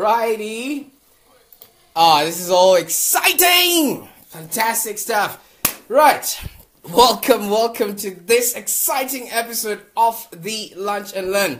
Alrighty. Ah, this is all exciting! Fantastic stuff. Right. Welcome, welcome to this exciting episode of the Lunch and Learn.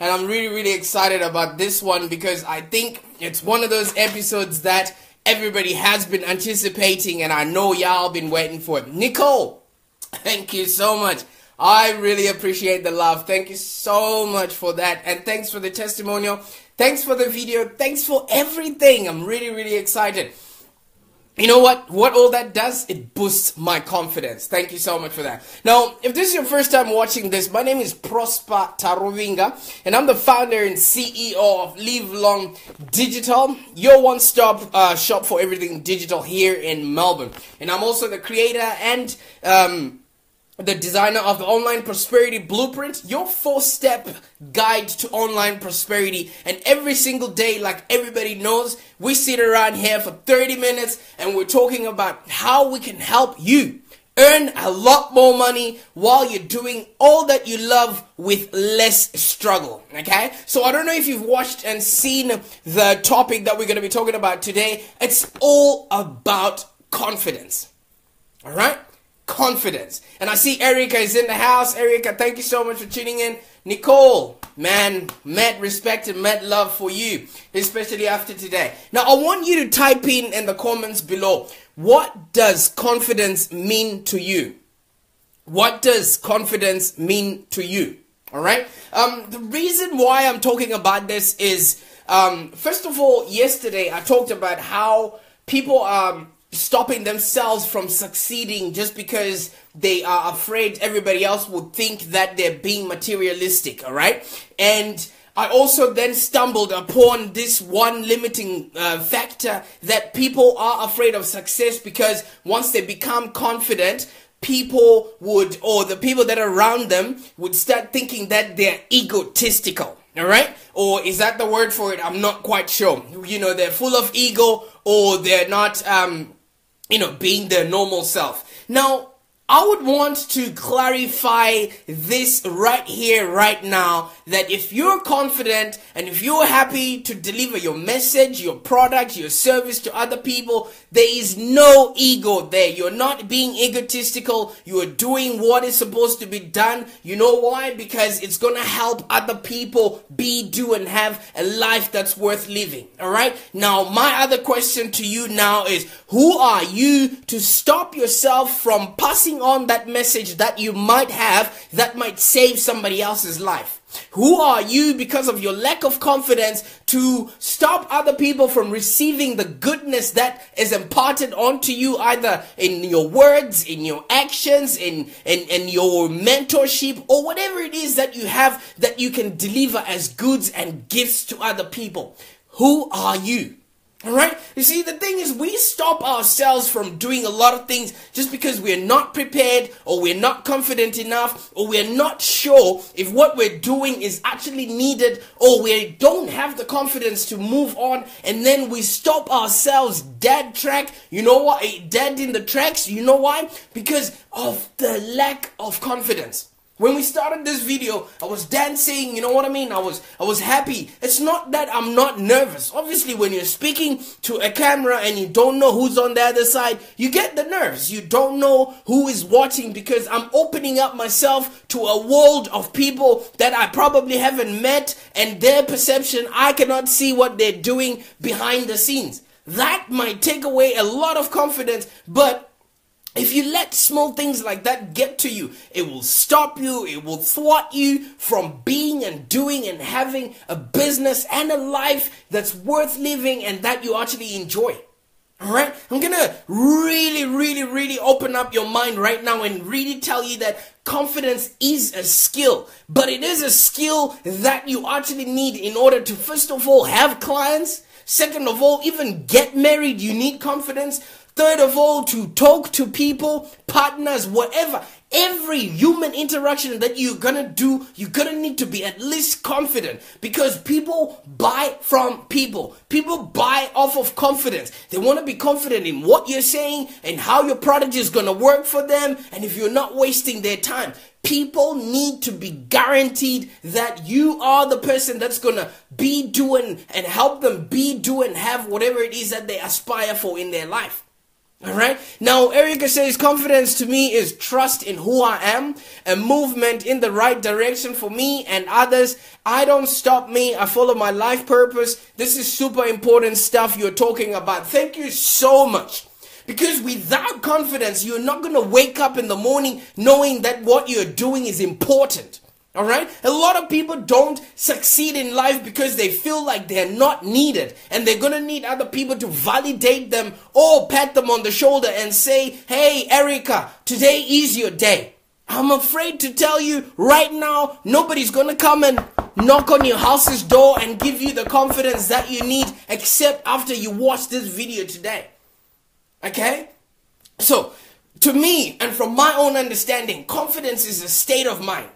And I'm really, really excited about this one because I think it's one of those episodes that everybody has been anticipating, and I know y'all been waiting for it. Nicole, thank you so much. I really appreciate the love. Thank you so much for that. And thanks for the testimonial. Thanks for the video. Thanks for everything. I'm really, really excited. You know what? What all that does, it boosts my confidence. Thank you so much for that. Now, if this is your first time watching this, my name is Prosper Taruvinga, and I'm the founder and CEO of Livelong Digital, your one-stop uh, shop for everything digital here in Melbourne. And I'm also the creator and um, the designer of the Online Prosperity Blueprint, your four step guide to online prosperity. And every single day, like everybody knows, we sit around here for 30 minutes and we're talking about how we can help you earn a lot more money while you're doing all that you love with less struggle. Okay? So I don't know if you've watched and seen the topic that we're going to be talking about today. It's all about confidence. All right? Confidence. And I see Erica is in the house. Erica, thank you so much for tuning in. Nicole, man, mad respect and mad love for you, especially after today. Now, I want you to type in in the comments below what does confidence mean to you? What does confidence mean to you? All right. Um, the reason why I'm talking about this is, um, first of all, yesterday I talked about how people um stopping themselves from succeeding just because they are afraid everybody else would think that they're being materialistic, all right? And I also then stumbled upon this one limiting uh, factor that people are afraid of success because once they become confident, people would, or the people that are around them would start thinking that they're egotistical. All right? Or is that the word for it? I'm not quite sure. You know, they're full of ego or they're not, um, you know, being their normal self. Now, I would want to clarify this right here, right now, that if you're confident and if you're happy to deliver your message, your product, your service to other people, there is no ego there. You're not being egotistical. You are doing what is supposed to be done. You know why? Because it's going to help other people be, do, and have a life that's worth living. All right. Now, my other question to you now is who are you to stop yourself from passing on that message that you might have that might save somebody else's life? Who are you because of your lack of confidence to stop other people from receiving the goodness that is imparted onto you either in your words, in your actions, in, in, in your mentorship, or whatever it is that you have that you can deliver as goods and gifts to other people? Who are you? Alright? You see, the thing is, we stop ourselves from doing a lot of things just because we're not prepared, or we're not confident enough, or we're not sure if what we're doing is actually needed, or we don't have the confidence to move on, and then we stop ourselves dead track. You know what? Dead in the tracks. You know why? Because of the lack of confidence. When we started this video, I was dancing, you know what I mean? I was I was happy. It's not that I'm not nervous. Obviously, when you're speaking to a camera and you don't know who's on the other side, you get the nerves. You don't know who is watching because I'm opening up myself to a world of people that I probably haven't met and their perception, I cannot see what they're doing behind the scenes. That might take away a lot of confidence, but if you let small things like that get to you, it will stop you, it will thwart you from being and doing and having a business and a life that's worth living and that you actually enjoy. Alright? I'm gonna really, really, really open up your mind right now and really tell you that confidence is a skill, but it is a skill that you actually need in order to, first of all, have clients. Second of all, even get married, you need confidence. Third of all, to talk to people, partners, whatever. Every human interaction that you're gonna do, you're gonna need to be at least confident because people buy from people. People buy off of confidence. They wanna be confident in what you're saying and how your product is gonna work for them and if you're not wasting their time. People need to be guaranteed that you are the person that's gonna be doing and help them be, doing have whatever it is that they aspire for in their life. All right. Now, Erica says confidence to me is trust in who I am, a movement in the right direction for me and others. I don't stop me. I follow my life purpose. This is super important stuff you're talking about. Thank you so much. Because without confidence, you're not going to wake up in the morning knowing that what you're doing is important. All right? A lot of people don't succeed in life because they feel like they're not needed and they're going to need other people to validate them or pat them on the shoulder and say, Hey, Erica, today is your day. I'm afraid to tell you right now, nobody's going to come and knock on your house's door and give you the confidence that you need except after you watch this video today. Okay? So, to me and from my own understanding, confidence is a state of mind.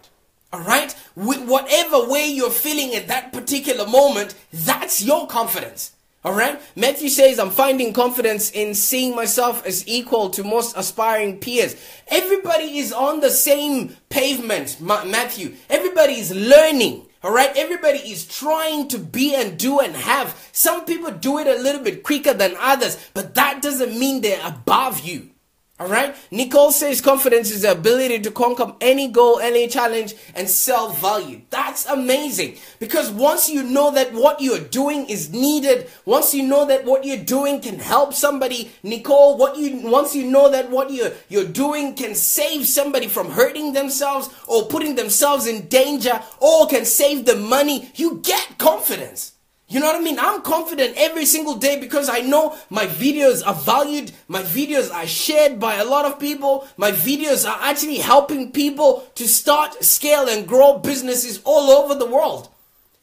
All right? With whatever way you're feeling at that particular moment, that's your confidence. All right? Matthew says, I'm finding confidence in seeing myself as equal to most aspiring peers. Everybody is on the same pavement, Matthew. Everybody is learning. All right, everybody is trying to be and do and have. Some people do it a little bit quicker than others, but that doesn't mean they're above you. All right. Nicole says confidence is the ability to conquer any goal, any challenge, and self value. That's amazing because once you know that what you're doing is needed, once you know that what you're doing can help somebody, Nicole, what you once you know that what you're you're doing can save somebody from hurting themselves or putting themselves in danger or can save them money, you get confidence. You know what I mean? I'm confident every single day because I know my videos are valued. My videos are shared by a lot of people. My videos are actually helping people to start, scale, and grow businesses all over the world.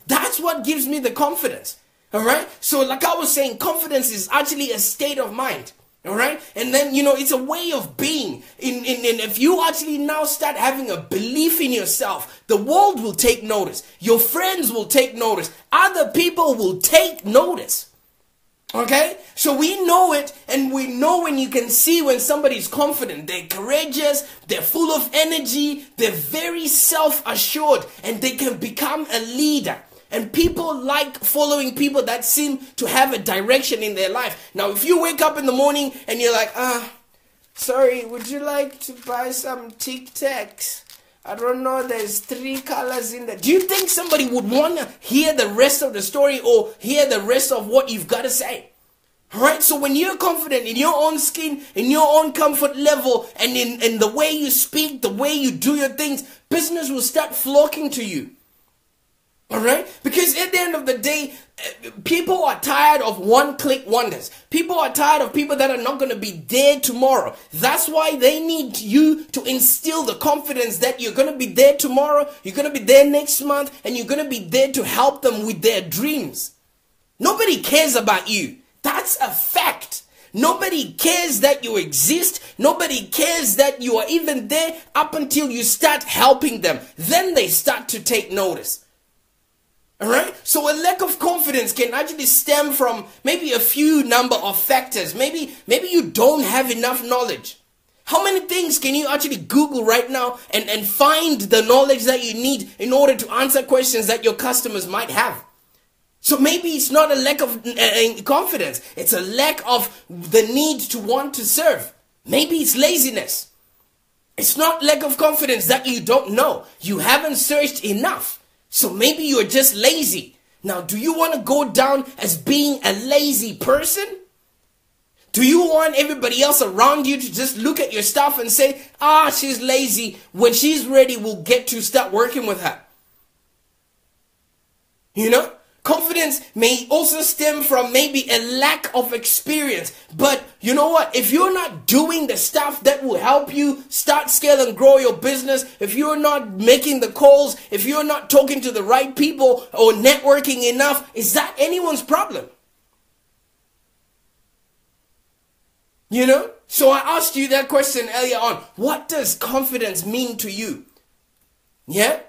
That's what gives me the confidence. All right. So, like I was saying, confidence is actually a state of mind. All right. And then, you know, it's a way of being. In, in, in, if you actually now start having a belief in yourself, the world will take notice. Your friends will take notice. Other people will take notice. Okay? So we know it and we know when you can see when somebody's confident. They're courageous, they're full of energy, they're very self assured, and they can become a leader. And people like following people that seem to have a direction in their life. Now, if you wake up in the morning and you're like, ah, sorry, would you like to buy some Tic Tacs? I don't know, there's three colors in there. Do you think somebody would want to hear the rest of the story or hear the rest of what you've got to say? Alright, so when you're confident in your own skin, in your own comfort level, and in, in the way you speak, the way you do your things, business will start flocking to you. All right? Because at the end of the day, people are tired of one click wonders. People are tired of people that are not going to be there tomorrow. That's why they need you to instill the confidence that you're going to be there tomorrow, you're going to be there next month, and you're going to be there to help them with their dreams. Nobody cares about you. That's a fact. Nobody cares that you exist. Nobody cares that you are even there up until you start helping them. Then they start to take notice. Alright? So a lack of confidence can actually stem from maybe a few number of factors. Maybe maybe you don't have enough knowledge. How many things can you actually Google right now and, and find the knowledge that you need in order to answer questions that your customers might have? So maybe it's not a lack of uh, confidence. It's a lack of the need to want to serve. Maybe it's laziness. It's not lack of confidence that you don't know. You haven't searched enough. So maybe you're just lazy. Now, do you want to go down as being a lazy person? Do you want everybody else around you to just look at your stuff and say, ah, she's lazy. When she's ready, we'll get to start working with her. You know? Confidence may also stem from maybe a lack of experience. But you know what? If you're not doing the stuff that will help you start, scale, and grow your business, if you're not making the calls, if you're not talking to the right people or networking enough, is that anyone's problem? You know? So I asked you that question earlier on. What does confidence mean to you? Yeah?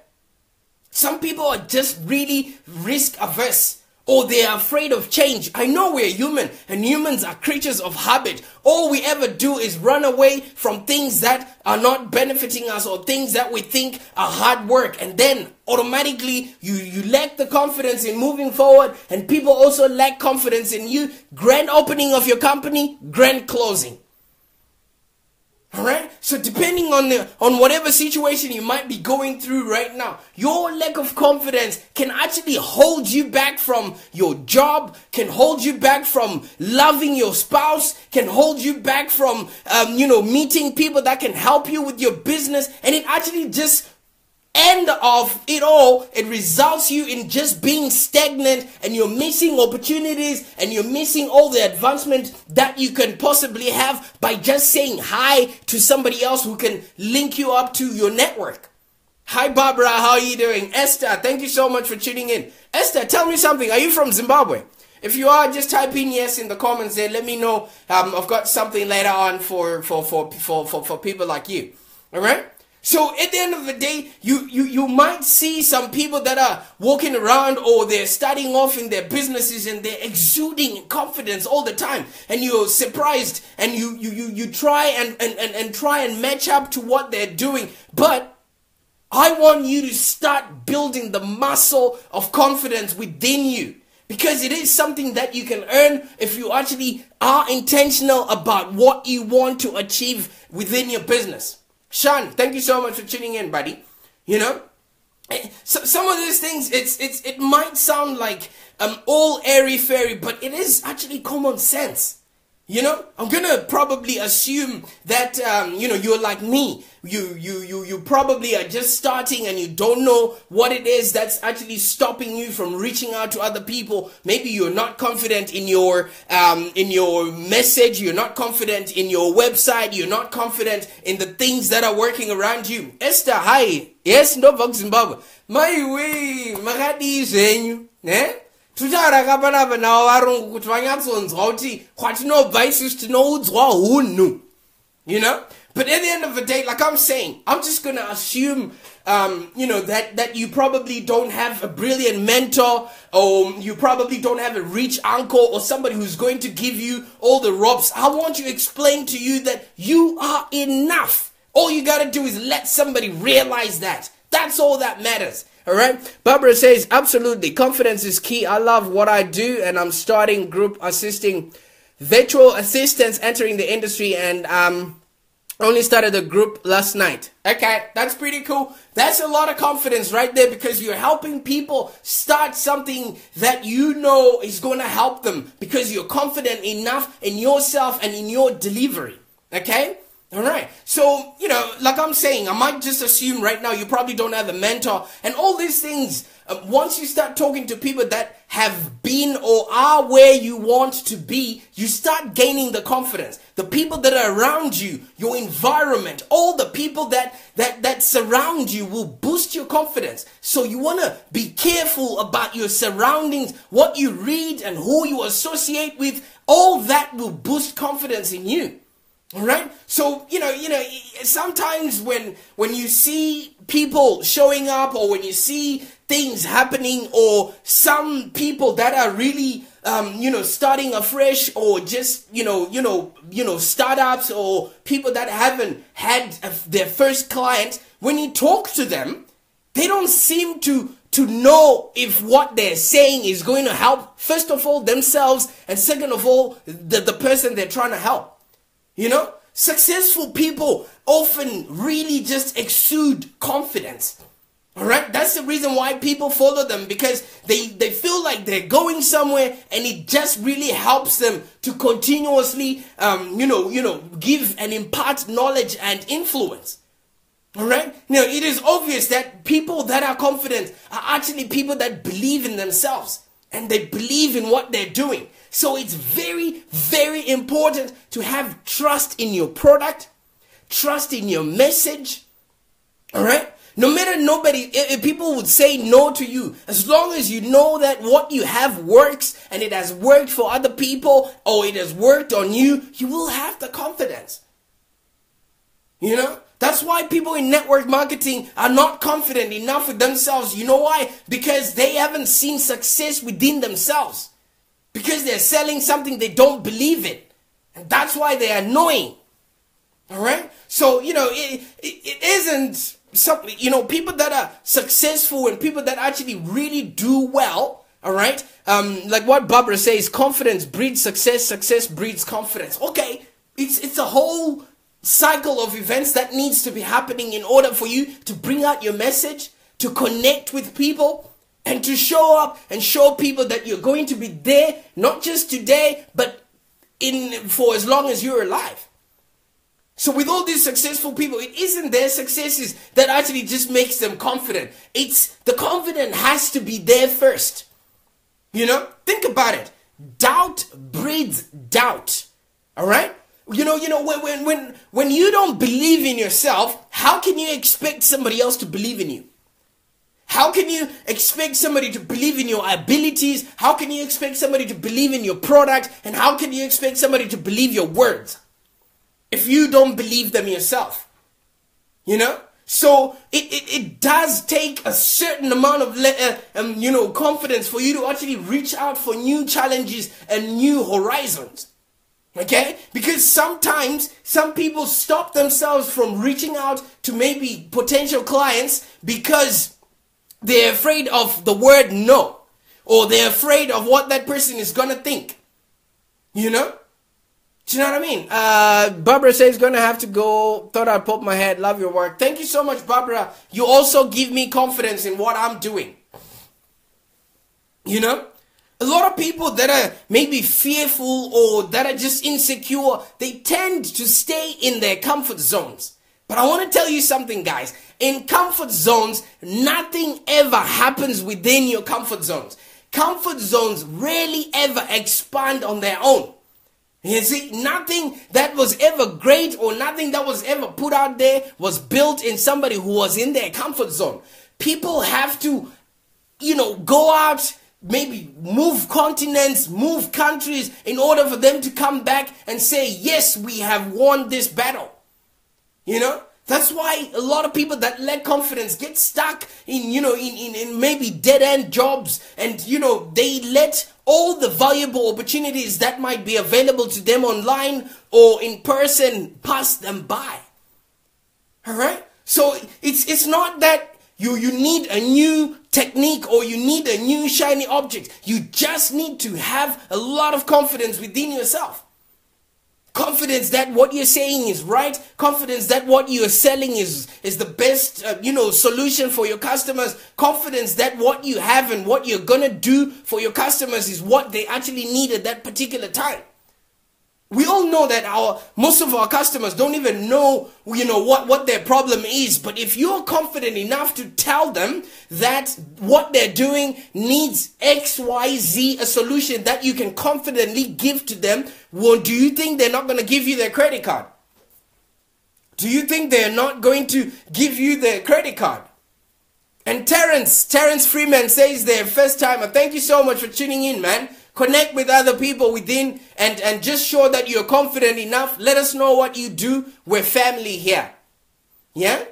Some people are just really risk averse or they are afraid of change. I know we're human and humans are creatures of habit. All we ever do is run away from things that are not benefiting us or things that we think are hard work. And then automatically you, you lack the confidence in moving forward and people also lack confidence in you. Grand opening of your company, grand closing. All right. So depending on the on whatever situation you might be going through right now, your lack of confidence can actually hold you back from your job, can hold you back from loving your spouse, can hold you back from um, you know meeting people that can help you with your business, and it actually just end of it all, it results you in just being stagnant and you're missing opportunities and you're missing all the advancement that you can possibly have by just saying hi to somebody else who can link you up to your network. Hi Barbara, how are you doing? Esther, thank you so much for tuning in. Esther, tell me something. Are you from Zimbabwe? If you are, just type in yes in the comments there. Let me know. Um, I've got something later on for, for, for, for, for, for people like you. All right? So at the end of the day, you, you, you might see some people that are walking around or they're starting off in their businesses and they're exuding confidence all the time. And you're surprised and you, you, you, you try and, and, and, and try and match up to what they're doing. But I want you to start building the muscle of confidence within you because it is something that you can earn if you actually are intentional about what you want to achieve within your business. Sean, thank you so much for tuning in, buddy. You know, eh, so, some of these things, it's it's it might sound like um all airy fairy, but it is actually common sense. You know, I'm gonna probably assume that um, you know you're like me. You you you you probably are just starting and you don't know what it is that's actually stopping you from reaching out to other people. Maybe you're not confident in your um, in your message. You're not confident in your website. You're not confident in the things that are working around you. Esther, hi. Yes, no Zimbabwe. My way, magadi zenyu, eh? Navo varungu kuti vanyatsonzwa kuti kwatinobva isusu tinoudzwa hunhu you know? But at the end of the day like i'm saying i'm just gonna assume um, you know that that you probably don't have a brilliant mentor or you probably don't have a rich uncle or somebody who's going to give you all the ropes i want to explain to you that you are enough. All you gotta do is let somebody realize that. That's all that matters all right. Barbara says, absolutely. Confidence is key. I love what I do and I'm starting group assisting virtual assistants entering the industry and um only started a group last night. Okay, that's pretty cool. That's a lot of confidence right there because you're helping people start something that you know is going to help them because you're confident enough in yourself and in your delivery. Okay? All right. So, you know, like I'm saying, I might just assume right now you probably don't have a mentor and all these things. Uh, once you start talking to people that have been or are where you want to be, you start gaining the confidence. The people that are around you, your environment, all the people that, that, that surround you will boost your confidence. So you want to be careful about your surroundings, what you read and who you associate with. All that will boost confidence in you. All right. So, you know, you know, sometimes when, when you see people showing up or when you see things happening or some people that are really, um, you know, starting afresh or just, you know, you know, you know, startups or people that haven't had their first client, when you talk to them, they don't seem to to know if what they're saying is going to help first of all themselves and second of all the, the person they're trying to help you know, successful people often really just exude confidence. All right, that's the reason why people follow them because they they feel like they're going somewhere, and it just really helps them to continuously, um, you know, you know, give and impart knowledge and influence. All right, now it is obvious that people that are confident are actually people that believe in themselves and they believe in what they're doing. So it's very, very important to have trust in your product, trust in your message, all right? No matter nobody, people would say no to you, as long as you know that what you have works and it has worked for other people or it has worked on you, you will have the confidence. You know? That's why people in network marketing are not confident enough with themselves. You know why? Because they haven't seen success within themselves. Because they're selling something they don't believe in. And that's why they're annoying. All right? So, you know, it, it, it isn't something, you know, people that are successful and people that actually really do well, all right? Um, like what Barbara says, confidence breeds success, success breeds confidence. Okay, it's, it's a whole cycle of events that needs to be happening in order for you to bring out your message, to connect with people, and to show up and show people that you're going to be there, not just today, but in for as long as you're alive. So with all these successful people, it isn't their successes that actually just makes them confident. It's the confidence has to be there first. You know, think about it. Doubt breeds doubt. All right? You know, you know, when, when, when, when you don't believe in yourself, how can you expect somebody else to believe in you? How can you expect somebody to believe in your abilities? How can you expect somebody to believe in your product? And how can you expect somebody to believe your words? if you don't believe them yourself. You know? So it, it, it does take a certain amount of uh, um, you know confidence for you to actually reach out for new challenges and new horizons. Okay? Because sometimes some people stop themselves from reaching out to maybe potential clients because they're afraid of the word no or they're afraid of what that person is to think. You know? Do you know what I mean? Uh, Barbara says, gonna have to go. Thought I'd pop my head. Love your work. Thank you so much, Barbara. You also give me confidence in what I'm doing. You know? A lot of people that are maybe fearful or that are just insecure, they tend to stay in their comfort zones. But I want to tell you something, guys. In comfort zones, nothing ever happens within your comfort zones. Comfort zones rarely ever expand on their own. You see, nothing that was ever great or nothing that was ever put out there was built in somebody who was in their comfort zone. People have to, you know, go out, maybe move continents, move countries in order for them to come back and say, yes, we have won this battle. You know? That's why a lot of people that lack confidence get stuck in, you know, in, in, in maybe dead end jobs and, you know, they let all the valuable opportunities that might be available to them online or in person pass them by. Alright? So it's, it's not that you, you need a new technique or you need a new shiny object. You just need to have a lot of confidence within yourself. Confidence that what you're saying is right. Confidence that what you're selling is, is the best, uh, you know, solution for your customers. Confidence that what you have and what you're gonna do for your customers is what they actually need at that particular time. We all know that our most of our customers don't even know, you know, what, what their problem is. But if you're confident enough to tell them that what they're doing needs X, Y, Z, a solution that you can confidently give to them, well, do you think they're not going to give you their credit card? Do you think they're not going to give you their credit card? And Terence, Terence Freeman says there, first timer, thank you so much for tuning in, man. Connect with other people within and, and just show that you're confident enough. Let us know what you do. We're family here. Yeah?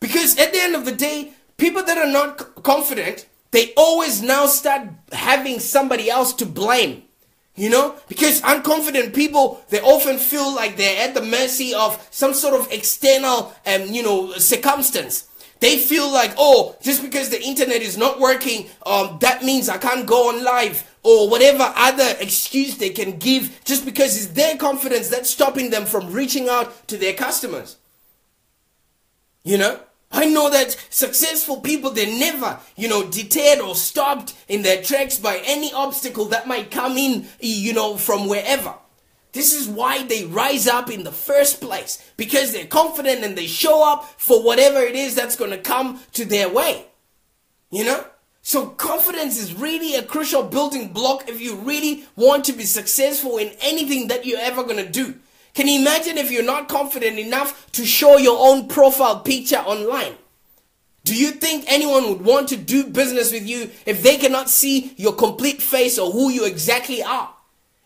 Because at the end of the day, people that are not confident, they always now start having somebody else to blame. You know, because unconfident people, they often feel like they're at the mercy of some sort of external, um, you know, circumstance. They feel like, oh, just because the internet is not working, um, that means I can't go on live or whatever other excuse they can give just because it's their confidence that's stopping them from reaching out to their customers. You know? I know that successful people, they never, you know, deterred or stopped in their tracks by any obstacle that might come in, you know, from wherever. This is why they rise up in the first place because they're confident and they show up for whatever it is that's going to come to their way. You know? So confidence is really a crucial building block if you really want to be successful in anything that you're ever going to do. Can you imagine if you're not confident enough to show your own profile picture online? Do you think anyone would want to do business with you if they cannot see your complete face or who you exactly are?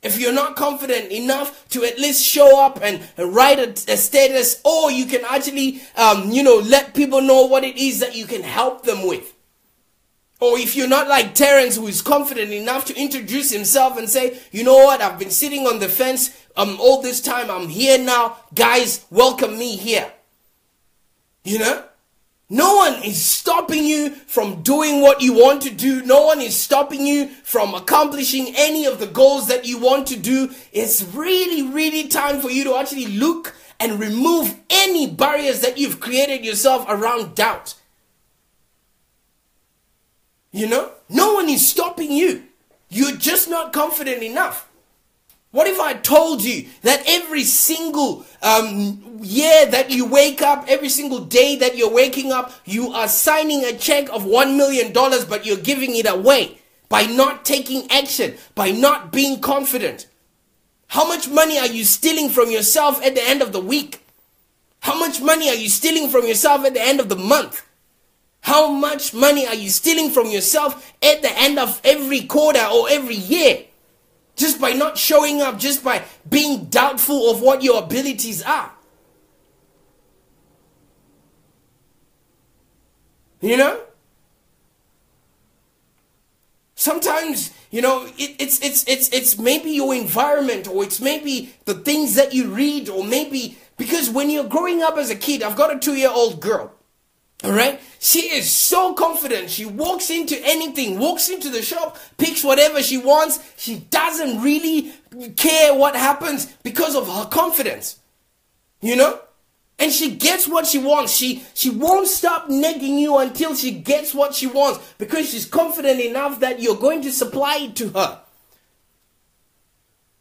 If you're not confident enough to at least show up and, write a, a, status, or you can actually, um, you know, let people know what it is that you can help them with. Or if you're not like Terence, who is confident enough to introduce himself and say, you know what, I've been sitting on the fence um, all this time, I'm here now, guys, welcome me here. You know? No one is stopping you from doing what you want to do. No one is stopping you from accomplishing any of the goals that you want to do. It's really, really time for you to actually look and remove any barriers that you've created yourself around doubt. You know, no one is stopping you. You're just not confident enough. What if I told you that every single um, year that you wake up, every single day that you're waking up, you are signing a check of $1 million, but you're giving it away by not taking action, by not being confident? How much money are you stealing from yourself at the end of the week? How much money are you stealing from yourself at the end of the month? How much money are you stealing from yourself at the end of every quarter or every year? Just by not showing up, just by being doubtful of what your abilities are. You know? Sometimes, you know, it, it's it's it's it's maybe your environment or it's maybe the things that you read or maybe because when you're growing up as a kid, I've got a 2-year-old girl. All right. She is so confident. She walks into anything, walks into the shop, picks whatever she wants. She doesn't really care what happens because of her confidence. You know? And she gets what she wants. She she won't stop nagging you until she gets what she wants because she's confident enough that you're going to supply it to her.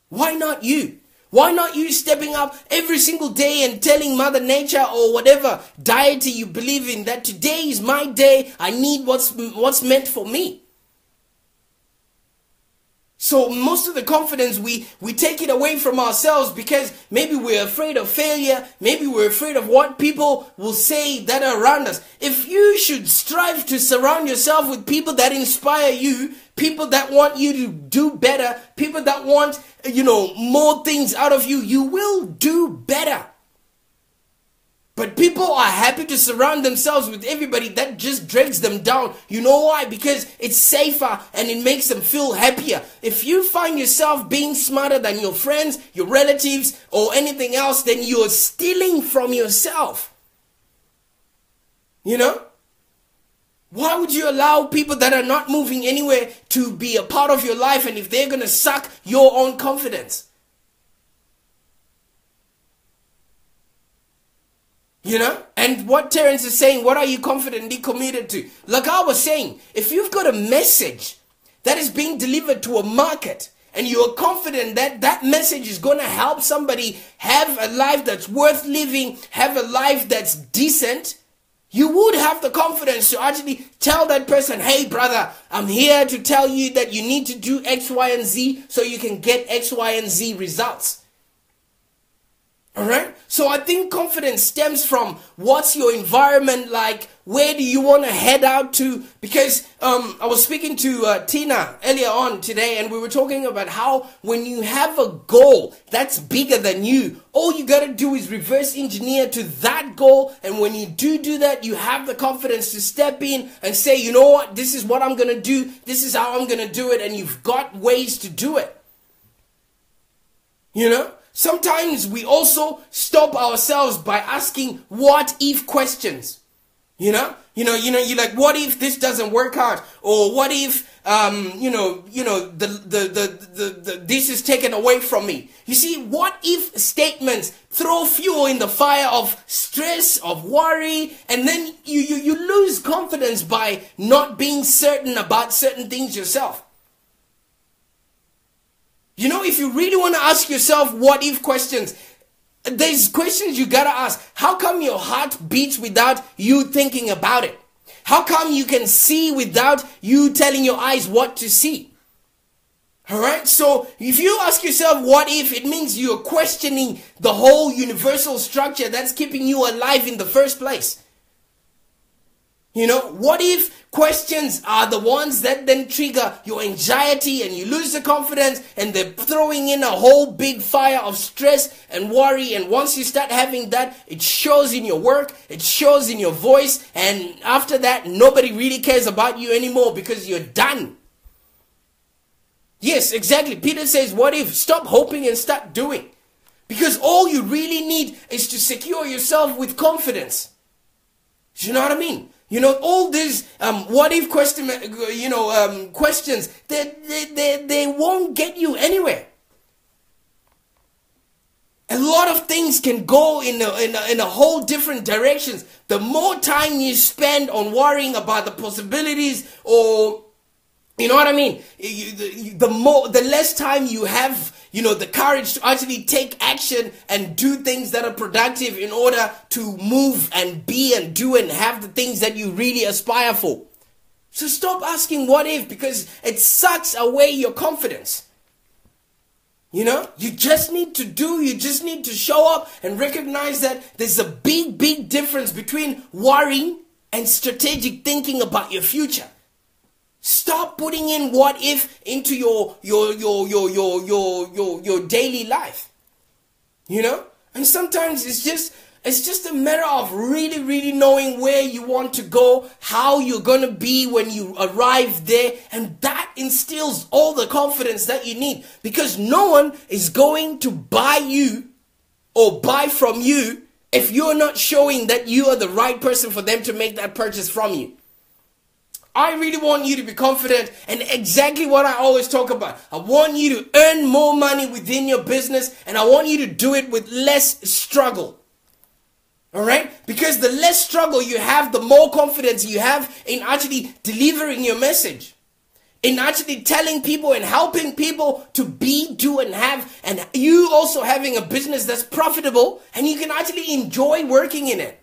Why not you? Why not you stepping up every single day and telling Mother Nature or whatever deity you believe in that today is my day. I need what's what's meant for me. So most of the confidence we we take it away from ourselves because maybe we're afraid of failure, maybe we're afraid of what people will say that are around us. If you should strive to surround yourself with people that inspire you, people that want you to do better, people that want, you know, more things out of you, you will do better. But people are happy to surround themselves with everybody that just drags them down. You know why? Because it's safer and it makes them feel happier. If you find yourself being smarter than your friends, your relatives, or anything else, then you're stealing from yourself. You know? Why would you allow people that are not moving anywhere to be a part of your life and if they're going to suck your own confidence? You know? And what Terence is saying, what are you confidently committed to? Like I was saying, if you've got a message that is being delivered to a market and you're confident that that message is going to help somebody have a life that's worth living, have a life that's decent, you would have the confidence to actually tell that person, hey brother, I'm here to tell you that you need to do X, Y, and Z so you can get X, Y, and Z results. Alright? So I think confidence stems from what's your environment like? Where do you want to head out to? Because um, I was speaking to uh, Tina earlier on today and we were talking about how when you have a goal that's bigger than you, all you got to do is reverse engineer to that goal. And when you do do that, you have the confidence to step in and say, you know what? This is what I'm going to do. This is how I'm going to do it. And you've got ways to do it. You know? Sometimes we also stop ourselves by asking what if questions. You know, you know, you know, you're like, what if this doesn't work out, or what if, um, you know, you know, the, the, the, the, the, this is taken away from me. You see, what if statements throw fuel in the fire of stress, of worry, and then you, you, you lose confidence by not being certain about certain things yourself. You know, if you really want to ask yourself what if questions, there's questions you gotta ask. How come your heart beats without you thinking about it? How come you can see without you telling your eyes what to see? Alright, so if you ask yourself what if, it means you're questioning the whole universal structure that's keeping you alive in the first place. You know, what if questions are the ones that then trigger your anxiety and you lose the confidence and they're throwing in a whole big fire of stress and worry. And once you start having that, it shows in your work, it shows in your voice. And after that, nobody really cares about you anymore because you're done. Yes, exactly. Peter says, what if? Stop hoping and start doing. Because all you really need is to secure yourself with confidence. Do you know what I mean? You know, all these um, what if question, you know, um, questions, they, they, they, they won't get you anywhere. A lot of things can go in a, in, a, in a whole different directions. The more time you spend on worrying about the possibilities or you know what I mean? the, more, the less time you have you know, the courage to actually take action and do things that are productive in order to move and be and do and have the things that you really aspire for. So stop asking what if because it sucks away your confidence. You know, you just need to do, you just need to show up and recognize that there's a big, big difference between worrying and strategic thinking about your future. Stop putting in what if into your your your your your your your, your daily life. You know? And sometimes it's just it's just a matter of really, really knowing where you want to go, how you're gonna be when you arrive there, and that instills all the confidence that you need. Because no one is going to buy you or buy from you if you're not showing that you are the right person for them to make that purchase from you. I really want you to be confident and exactly what I always talk about. I want you to earn more money within your business and I want you to do it with less struggle. All right? Because the less struggle you have, the more confidence you have in actually delivering your message. In actually telling people and helping people to be, do, and have, and you also having a business that's profitable and you can actually enjoy working in it.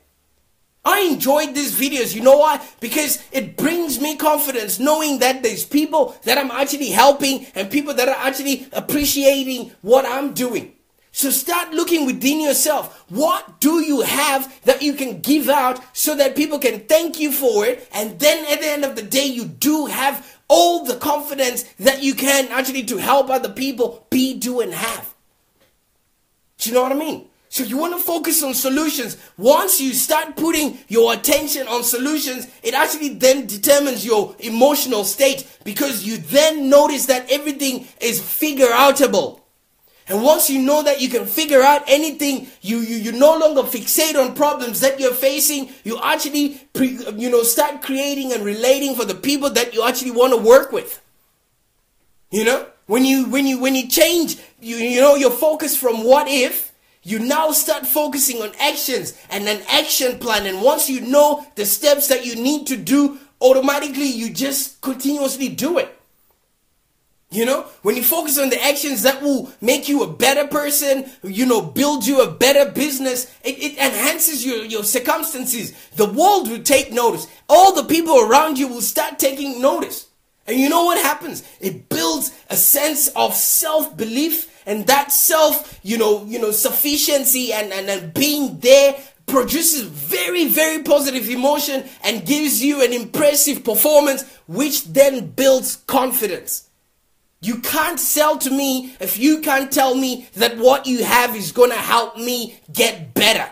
I enjoyed these videos. You know why? Because it brings me confidence knowing that there's people that I'm actually helping and people that are actually appreciating what I'm doing. So start looking within yourself. What do you have that you can give out so that people can thank you for it? And then at the end of the day, you do have all the confidence that you can actually to help other people be, do, and have. Do you know what I mean? So you want to focus on solutions. Once you start putting your attention on solutions, it actually then determines your emotional state because you then notice that everything is figure outable. And once you know that you can figure out anything, you, you, you no longer fixate on problems that you're facing. You actually, pre, you know, start creating and relating for the people that you actually want to work with. You know, when you, when you, when you change, you, you know, your focus from what if you now start focusing on actions and an action plan. And once you know the steps that you need to do, automatically you just continuously do it. You know, when you focus on the actions that will make you a better person, you know, build you a better business, it, it enhances your, your circumstances. The world will take notice. All the people around you will start taking notice. And you know what happens? It builds a sense of self-belief and that self, you know, you know, sufficiency and, and, and being there produces very, very positive emotion and gives you an impressive performance, which then builds confidence. You can't sell to me if you can't tell me that what you have is going to help me get better.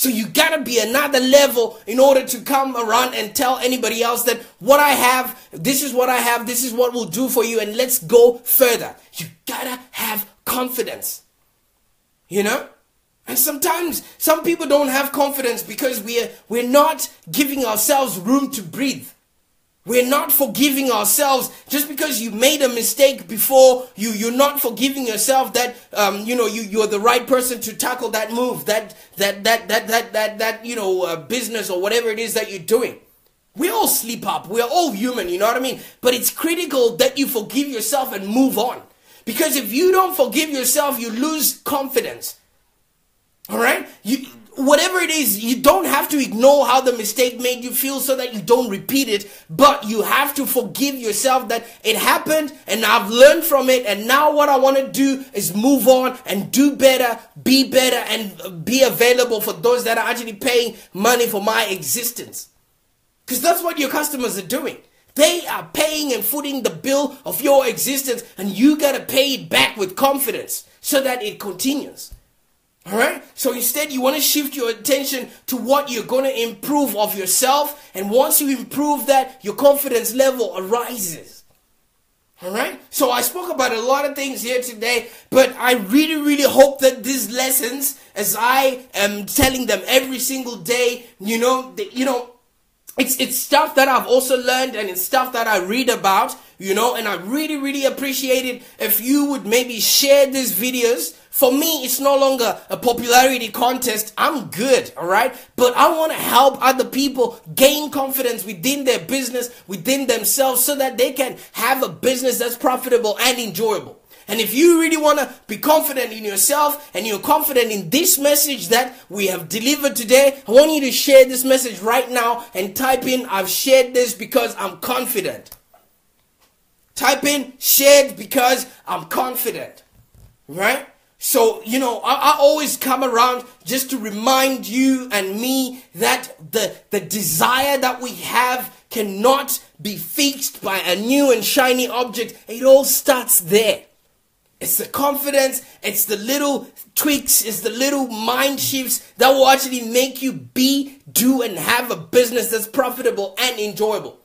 So you gotta be another level in order to come around and tell anybody else that what I have, this is what I have, this is what will do for you, and let's go further. You gotta have confidence. You know? And sometimes some people don't have confidence because we're, we're not giving ourselves room to breathe. We're not forgiving ourselves just because you made a mistake before you, you're not forgiving yourself that, um, you know, you, you're the right person to tackle that move, that, that, that, that, that, that, that, you know, uh, business or whatever it is that you're doing. We all sleep up. We're all human, you know what I mean? But it's critical that you forgive yourself and move on. Because if you don't forgive yourself, you lose confidence. All right? You, whatever it is, you don't have to ignore how the mistake made you feel so that you don't repeat it, but you have to forgive yourself that it happened and I've learned from it. And now what I want to do is move on and do better, be better, and uh, be available for those that are actually paying money for my existence. Because that's what your customers are doing. They are paying and footing the bill of your existence, and you got to pay it back with confidence so that it continues. All right? So instead, you want to shift your attention to what you're going to improve of yourself. And once you improve that, your confidence level arises. All right? So I spoke about a lot of things here today, but I really, really hope that these lessons, as I am telling them every single day, you know, that, you know, it's it's stuff that I've also learned and it's stuff that I read about, you know, and I really, really appreciate it if you would maybe share these videos. For me, it's no longer a popularity contest. I'm good, alright? But I want to help other people gain confidence within their business, within themselves, so that they can have a business that's profitable and enjoyable. And if you really want to be confident in yourself and you're confident in this message that we have delivered today, I want you to share this message right now and type in, I've shared this because I'm confident. Type in, shared because I'm confident. Right? So, you know, I, I, always come around just to remind you and me that the, the desire that we have cannot be fixed by a new and shiny object. It all starts there. It's the confidence, it's the little tweaks, it's the little mind shifts that will actually make you be, do, and have a business that's profitable and enjoyable.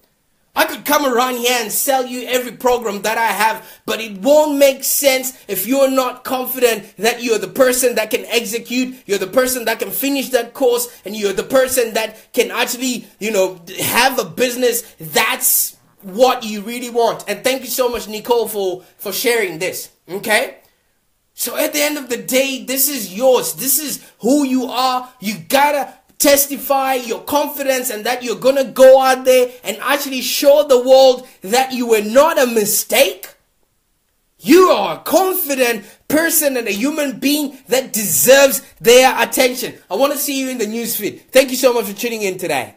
I could come around here and sell you every program that I have, but it won't make sense if you're not confident that you're the person that can execute, you're the person that can finish that course, and you're the person that can actually, you know, have a business that's what you really want. And thank you so much, Nicole, for, for sharing this. Okay? So at the end of the day, this is yours. This is who you are. You gotta testify your confidence and that you're gonna go out there and actually show the world that you were not a mistake. You are a confident person and a human being that deserves their attention. I want to see you in the newsfeed. Thank you so much for tuning in today.